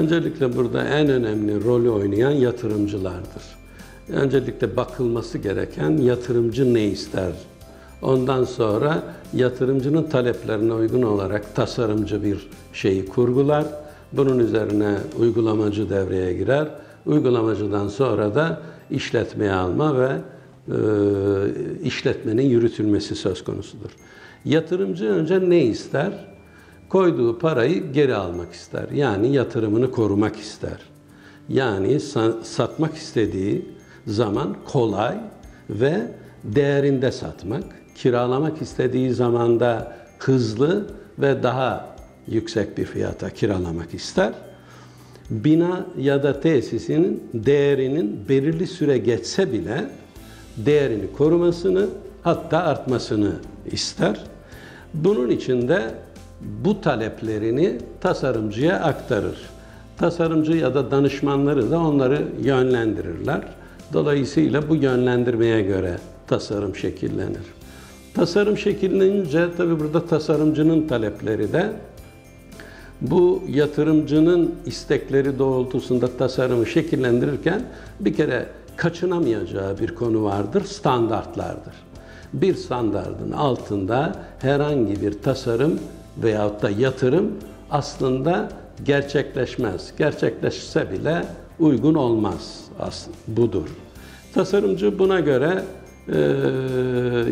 Öncelikle burada en önemli rolü oynayan yatırımcılardır. Öncelikle bakılması gereken yatırımcı ne ister? Ondan sonra yatırımcının taleplerine uygun olarak tasarımcı bir şeyi kurgular. Bunun üzerine uygulamacı devreye girer. Uygulamacıdan sonra da işletmeye alma ve e, işletmenin yürütülmesi söz konusudur. Yatırımcı önce ne ister? Koyduğu parayı geri almak ister. Yani yatırımını korumak ister. Yani sa- satmak istediği zaman kolay ve değerinde satmak, kiralamak istediği zamanda hızlı ve daha yüksek bir fiyata kiralamak ister. Bina ya da tesisinin değerinin belirli süre geçse bile değerini korumasını hatta artmasını ister. Bunun için de bu taleplerini tasarımcıya aktarır. Tasarımcı ya da danışmanları da onları yönlendirirler. Dolayısıyla bu yönlendirmeye göre tasarım şekillenir. Tasarım şekillenince tabi burada tasarımcının talepleri de bu yatırımcının istekleri doğrultusunda tasarımı şekillendirirken bir kere kaçınamayacağı bir konu vardır, standartlardır. Bir standardın altında herhangi bir tasarım veyahut da yatırım aslında gerçekleşmez. Gerçekleşse bile uygun olmaz aslında budur. Tasarımcı buna göre e,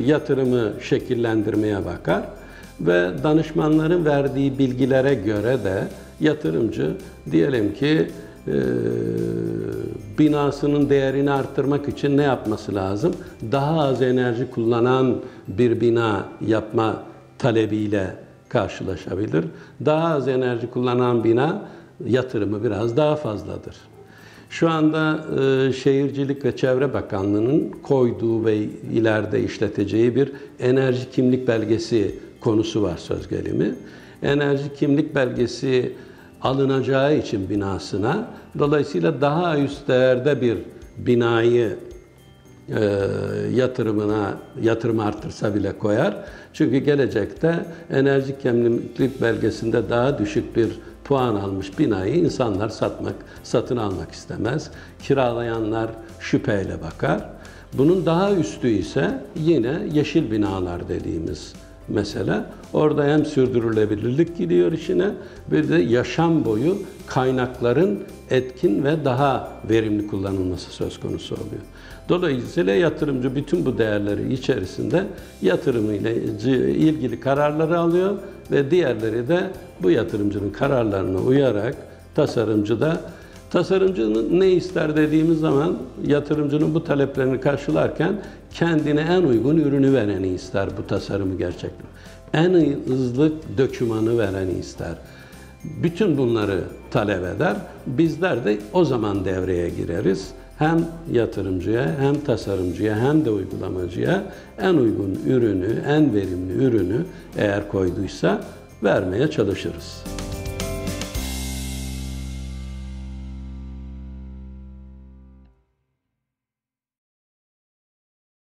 yatırımı şekillendirmeye bakar ve danışmanların verdiği bilgilere göre de yatırımcı diyelim ki e, binasının değerini arttırmak için ne yapması lazım? Daha az enerji kullanan bir bina yapma talebiyle karşılaşabilir. Daha az enerji kullanan bina yatırımı biraz daha fazladır. Şu anda e, Şehircilik ve Çevre Bakanlığı'nın koyduğu ve ileride işleteceği bir enerji kimlik belgesi konusu var söz gelimi. Enerji kimlik belgesi alınacağı için binasına, dolayısıyla daha üst değerde bir binayı e, yatırımına yatırım artırsa bile koyar. Çünkü gelecekte enerji kimlik belgesinde daha düşük bir puan almış binayı insanlar satmak, satın almak istemez. Kiralayanlar şüpheyle bakar. Bunun daha üstü ise yine yeşil binalar dediğimiz mesele. Orada hem sürdürülebilirlik gidiyor işine bir de yaşam boyu kaynakların etkin ve daha verimli kullanılması söz konusu oluyor. Dolayısıyla yatırımcı bütün bu değerleri içerisinde yatırımıyla ilgili kararları alıyor ve diğerleri de bu yatırımcının kararlarına uyarak tasarımcı da tasarımcının ne ister dediğimiz zaman yatırımcının bu taleplerini karşılarken kendine en uygun ürünü vereni ister bu tasarımı gerçekten. En hızlı dökümanı vereni ister. Bütün bunları talep eder. Bizler de o zaman devreye gireriz. Hem yatırımcıya, hem tasarımcıya, hem de uygulamacıya en uygun ürünü, en verimli ürünü eğer koyduysa vermeye çalışırız.